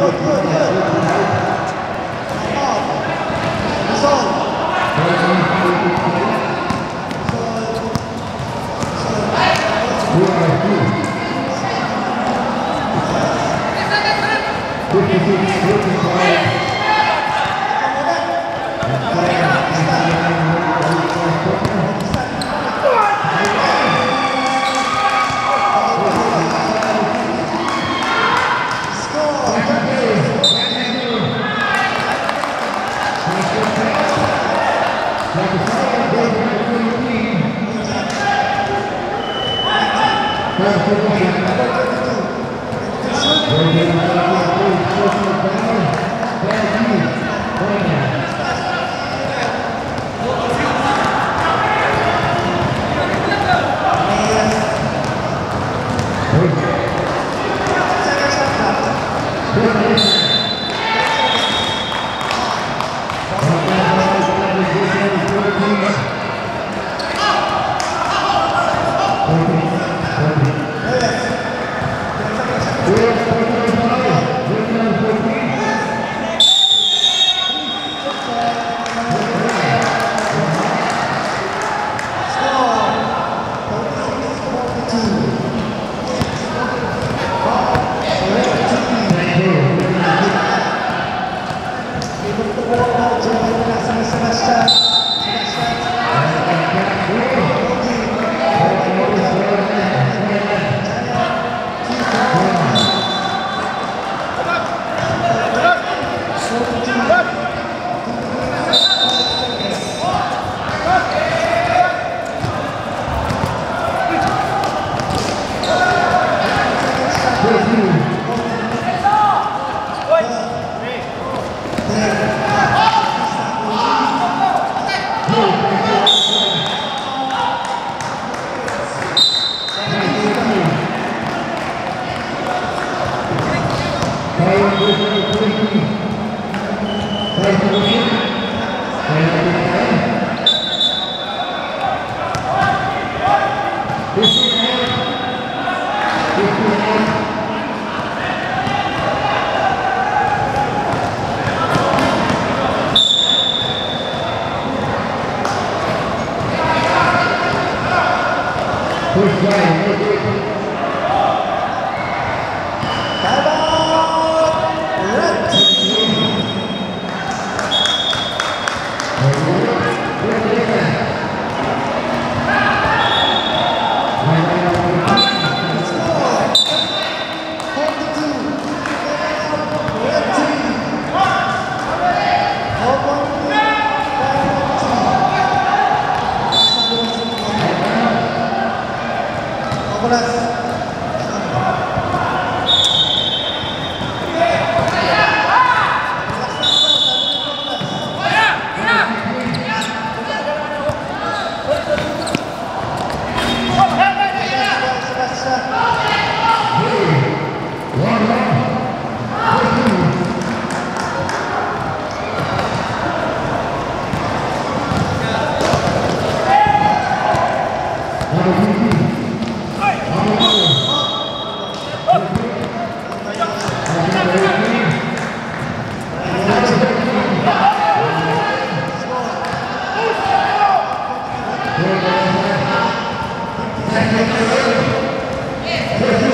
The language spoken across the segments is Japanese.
Go, go, go. Yes.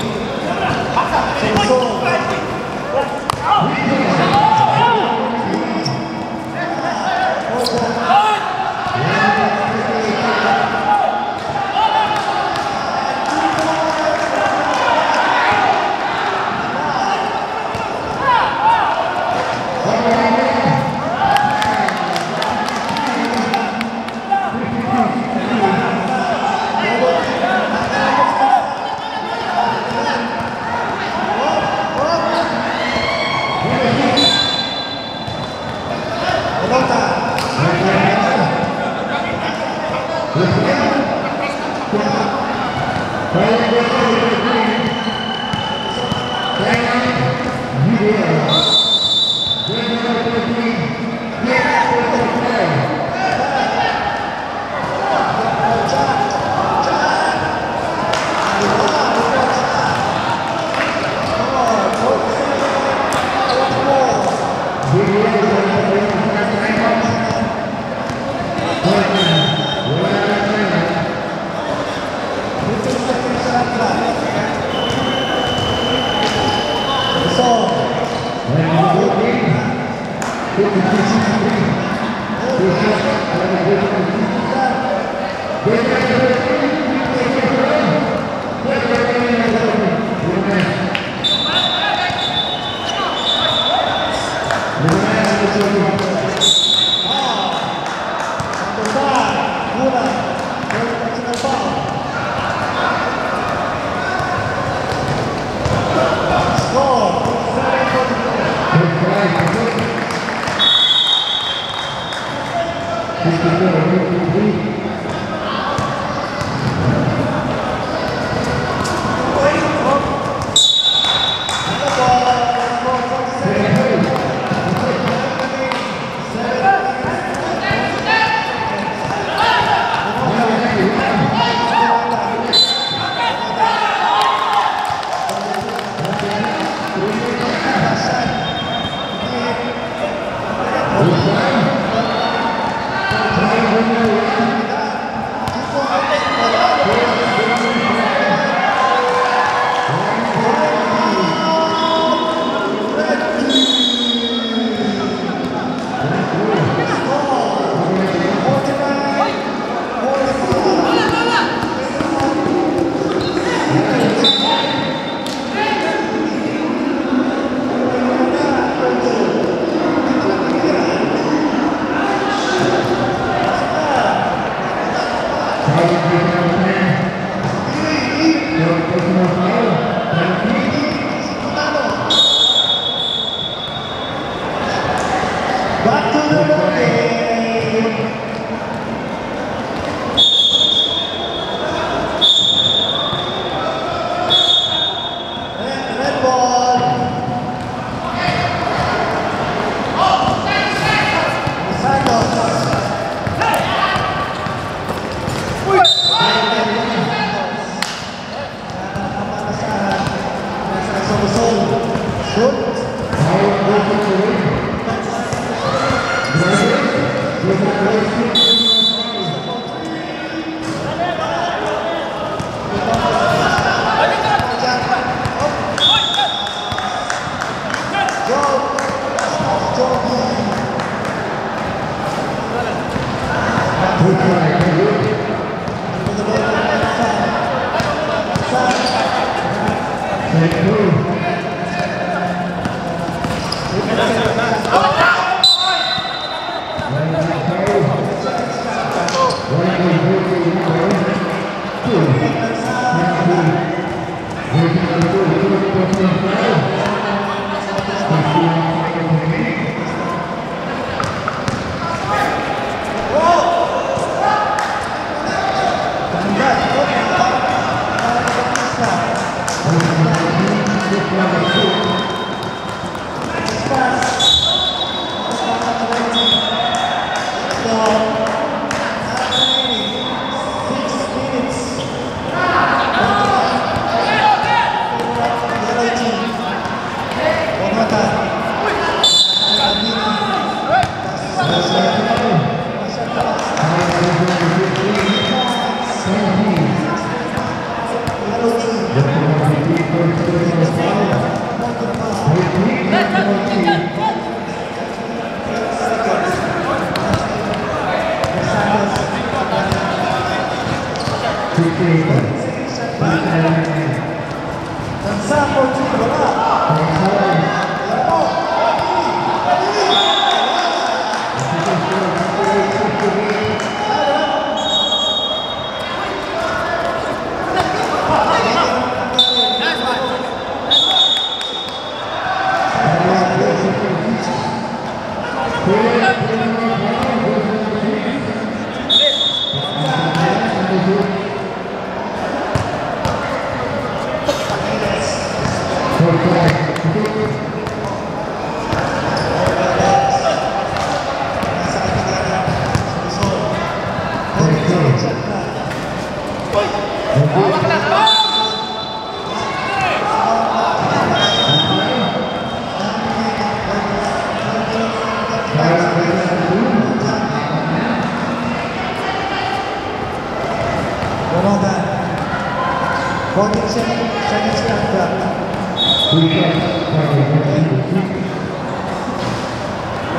Good Hopefully.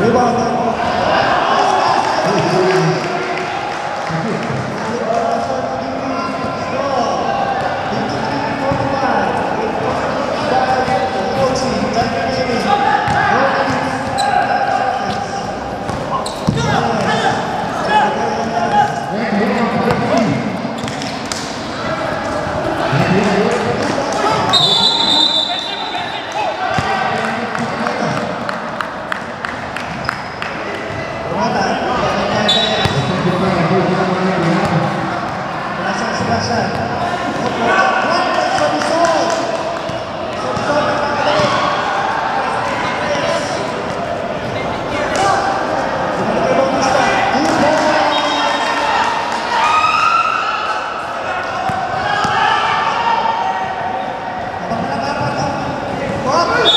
Rebound Robert.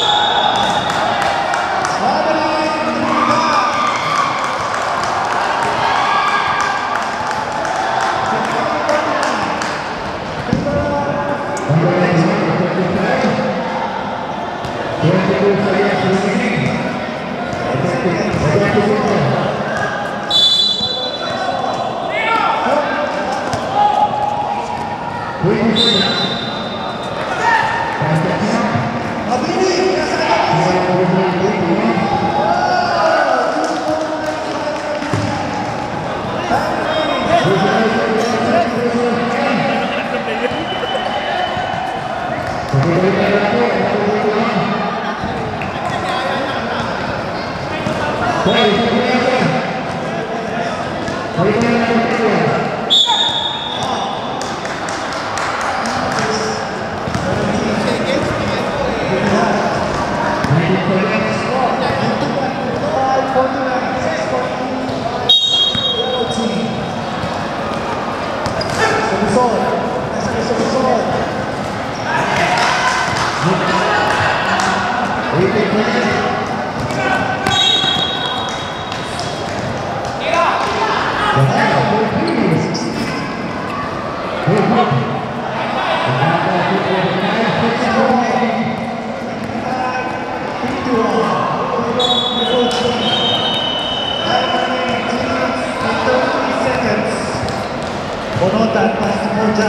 この団体のジャック、ジ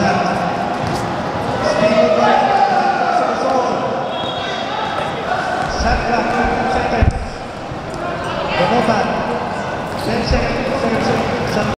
ャック。